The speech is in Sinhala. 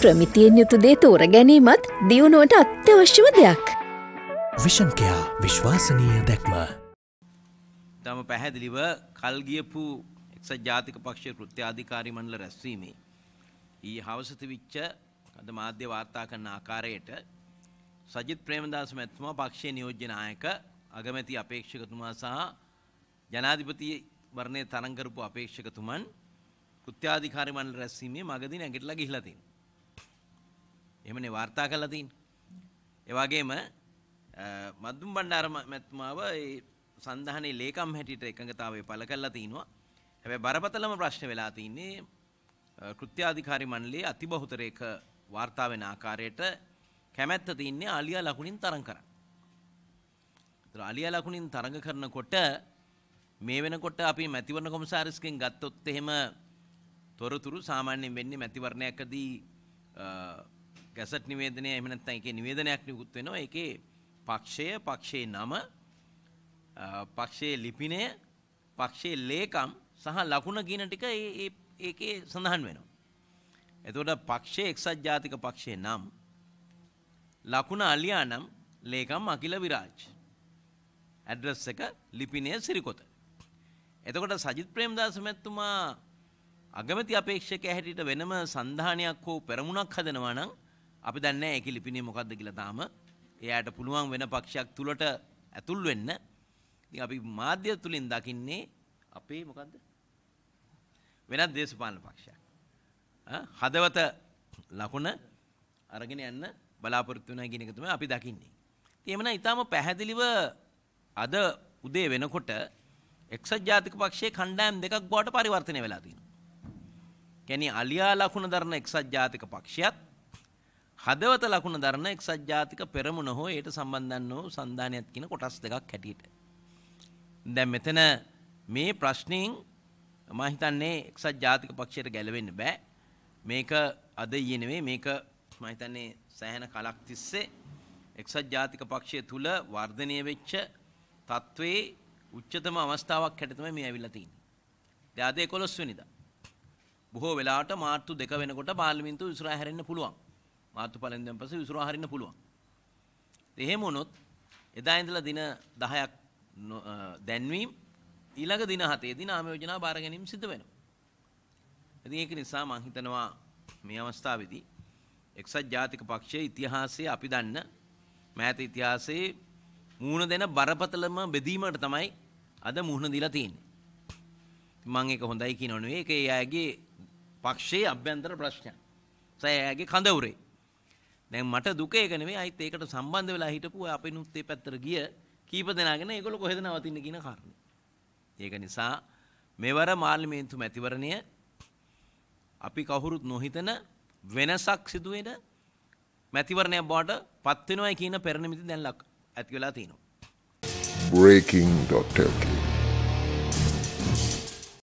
ප්‍රමිතියෙන් යුතු දේ තෝර ගැනීමත් දියුණුවට අත්‍යවශ්‍යම දෙයක්. විෂන්කයා විශ්වාසනීය දැක්ම. තම පැහැදිලිව කල්ගියපු එක්සත් ජාතික පක්ෂ කෘත්‍යාධිකාරි මණ්ඩල රැස්වීමේ. ඊ හවසත විච්ච අද මාධ්‍ය වාර්තා කරන ආකාරයට සජිත් ප්‍රේමදාස මැත්තුමා පක්ෂය නියෝජ්‍යනායක අගමැති අපේක්ෂකතුමා සහ ජනාධිපති වර්ණය තරංකරපු අපේක්ෂකතුමන් කෘත්‍යාධිකාරි මණ්ඩල රැස්වීමේ මගදී නැගිටලා ගිහිලා තියෙනවා. එහෙමනේ වාර්තා කරලා තියෙන්නේ. ඒ වගේම මද්දුම් බණ්ඩාර මැතිතුමාව ඒ සන්ධානයේ ලේකම් හැටියට එකඟතාවය පළ කරලා තිනවා. හැබැයි බරපතලම ප්‍රශ්න වෙලා තින්නේ කෘත්‍යාධිකාරි මණ්ඩලයේ අතිබහුතරයක වාර්තා වෙන ආකාරයට කැමැත්ත තින්නේ ආලියා ලකුණින් තරඟ කරන්න. ඒතර ආලියා ලකුණින් තරඟ කරනකොට මේ වෙනකොට අපි මැතිවරණ කොමසාරිස්ගෙන් ගත්තොත් එහෙම තොරතුරු සාමාන්‍යයෙන් වෙන්නේ මැතිවරණයකදී ගැසට් නිවේදනය එහෙම නැත්නම් ඒකේ නිවේදනයක් නිකුත් වෙනවා. ඒකේ පක්ෂය, පක්ෂයේ නම, පක්ෂයේ ලිපිනය, පක්ෂයේ ලේකම් සහ ලකුණ කියන ටික ඒ ඒකේ සඳහන් වෙනවා. එතකොට පක්ෂයේ එක්සත් ජාතික පක්ෂයේ නම් ලකුණ අලියා නම් ලේකම් අකිල විරාජ්. ඇඩ්‍රස් එක ලිපිනය සිරිකොත. එතකොට සජිත් ප්‍රේමදාස මැතිතුමා අගමැති අපේක්ෂක හැටියට වෙනම සන්ධානයක් හෝ පෙරමුණක් හදනවා නම් අපි දන්නේ ඒකේ ලිපිනේ මොකද්ද කියලා තාම. එයාට පුළුවන් වෙන පක්ෂයක් තුලට ඇතුල් වෙන්න. ඉතින් අපි මාධ්‍ය තුලින් දකින්නේ අපේ මොකද්ද? වෙනත් දේශපාලන පක්ෂයක්. හදවත ලකුණ අරගෙන යන්න බලාපොරොත්තු වෙනවා කියන එක තමයි අපි දකින්නේ. ඉතින් එමනම් ඊටාම පැහැදිලිව අද උදේ වෙනකොට එක්සත් ජාතික පක්ෂයේ කණ්ඩායම් දෙකක් බවට පරිවර්තනය වෙලා තියෙනවා. කියන්නේ අලියා ලකුණ දරන එක්සත් ජාතික පක්ෂයත් හදවත ලකුණ දරන එක්සත් ජාතික පෙරමුණ හෝ ඒට සම්බන්ධන්න වූ සන්ධානයක් කියන කොටස් දෙකක් හැටියට. දැන් මෙතන මේ ප්‍රශ්නයෙන් මම හිතන්නේ එක්සත් ජාතික පක්ෂයට ගැලවෙන්න බෑ. මේක අද ඊයේ නෙවෙයි මේක මම හිතන්නේ සෑහෙන කලක් තිස්සේ එක්සත් ජාතික පක්ෂය තුල වර්ධනය වෙච්ච තත්වයේ උච්චතම අවස්ථාවක් හැටියට තමයි මේ ඇවිල්ලා තියෙන්නේ. දැන් අද 11 වෙනිදා. බොහෝ වෙලාවට මාර්තු 2 වෙනකොට පාර්ලිමේන්තුව ඉස්සරහ හැරෙන්න පුළුවන්. මාර්තු පළවෙනිදාන් පස්සේ විසුරු හරින්න පුළුවන්. එහෙම වුණොත් එදා ඉඳලා දින 10ක් දැන්වීම ඊළඟ දින 7 දී නාම යෝජනා බාර ගැනීම සිදු වෙනවා. ඉතින් ඒක නිසා මම හිතනවා මේ අවස්ථාවේදී එක්සත් ජාතික පක්ෂයේ ඉතිහාසයේ අපි දන්න මෑත ඉතිහාසයේ මූණ දෙන බරපතලම බෙදීමකට තමයි අද මුහුණ දීලා තියෙන්නේ. මම ඒක හොඳයි කියනව නෙවෙයි ඒක ඒ අයගේ පක්ෂයේ අභ්‍යන්තර ප්‍රශ්නයක්. සය අයගේ කඳවුරේ. දැන් මට දුක ඒක නෙමෙයි අයිත් ඒකට සම්බන්ධ වෙලා හිටපු අපිනුත් ඒ පැත්තට ගිය කීප දෙනාගෙන ඒගොල්ලෝ කොහෙද නවතින්නේ කියන කාරණේ. ඒක නිසා මෙවර පාර්ලිමේන්තු මැතිවරණය අපි කවුරුත් නොහිතන වෙනසක් සිදුවෙන මැතිවරණයක් බවට පත් වෙනවයි කියන පෙරනිමිති දැන් ලක් ඇති වෙලා තියෙනවා. breaking.lk